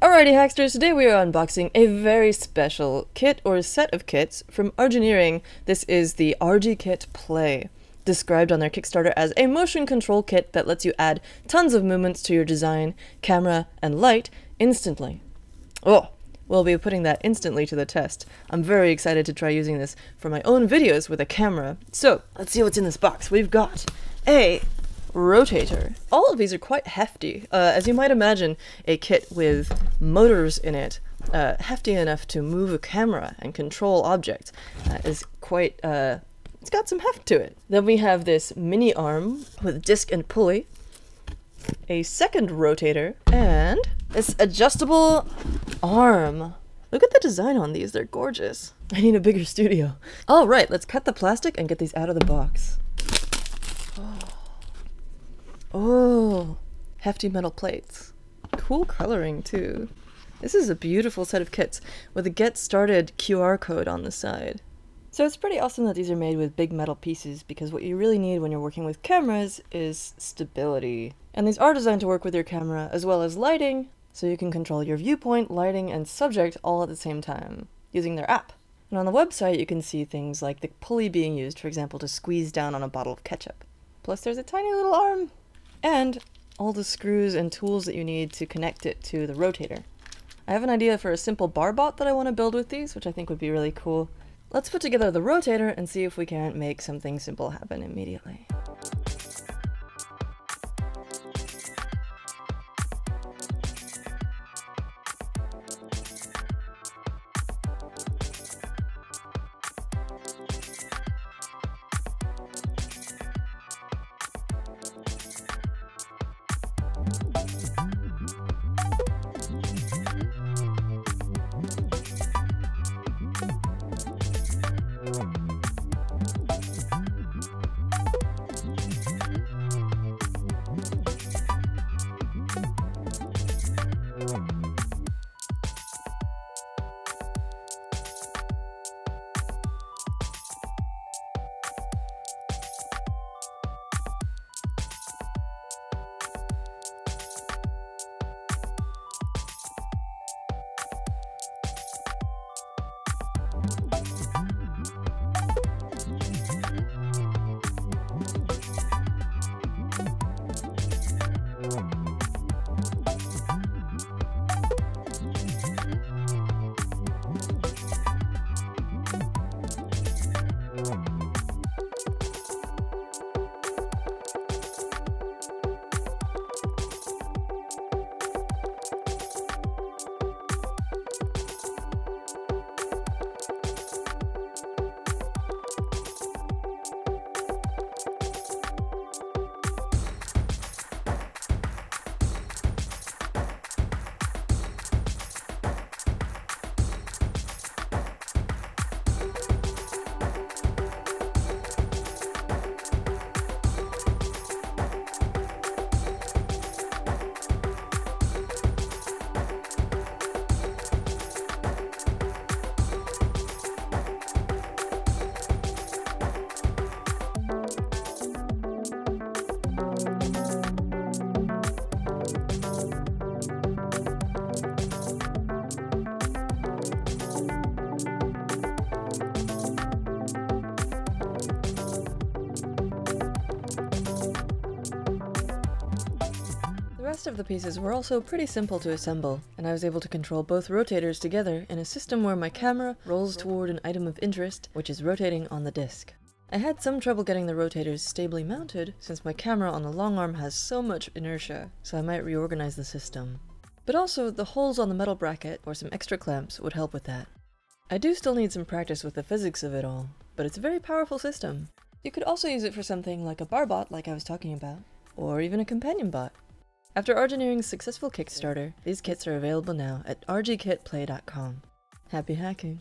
Alrighty Hacksters, today we are unboxing a very special kit or set of kits from Argineering. This is the RG Kit Play, described on their Kickstarter as a motion control kit that lets you add tons of movements to your design, camera, and light instantly. Oh, we'll be putting that instantly to the test. I'm very excited to try using this for my own videos with a camera. So, let's see what's in this box. We've got a rotator. All of these are quite hefty. Uh, as you might imagine, a kit with motors in it, uh, hefty enough to move a camera and control objects, uh, is quite, uh, it's got some heft to it. Then we have this mini arm with disc and pulley, a second rotator, and this adjustable arm. Look at the design on these, they're gorgeous. I need a bigger studio. All right, let's cut the plastic and get these out of the box. Oh, Oh, hefty metal plates. Cool coloring too. This is a beautiful set of kits with a get started QR code on the side. So it's pretty awesome that these are made with big metal pieces because what you really need when you're working with cameras is stability. And these are designed to work with your camera as well as lighting, so you can control your viewpoint, lighting, and subject all at the same time using their app. And on the website you can see things like the pulley being used, for example, to squeeze down on a bottle of ketchup. Plus there's a tiny little arm and all the screws and tools that you need to connect it to the rotator. I have an idea for a simple bar bot that I want to build with these, which I think would be really cool. Let's put together the rotator and see if we can't make something simple happen immediately. The rest of the pieces were also pretty simple to assemble, and I was able to control both rotators together in a system where my camera rolls toward an item of interest, which is rotating on the disc. I had some trouble getting the rotators stably mounted, since my camera on the long arm has so much inertia, so I might reorganize the system. But also, the holes on the metal bracket, or some extra clamps, would help with that. I do still need some practice with the physics of it all, but it's a very powerful system. You could also use it for something like a bar bot like I was talking about, or even a companion bot. After Argineering's successful Kickstarter, these kits are available now at rgkitplay.com. Happy hacking!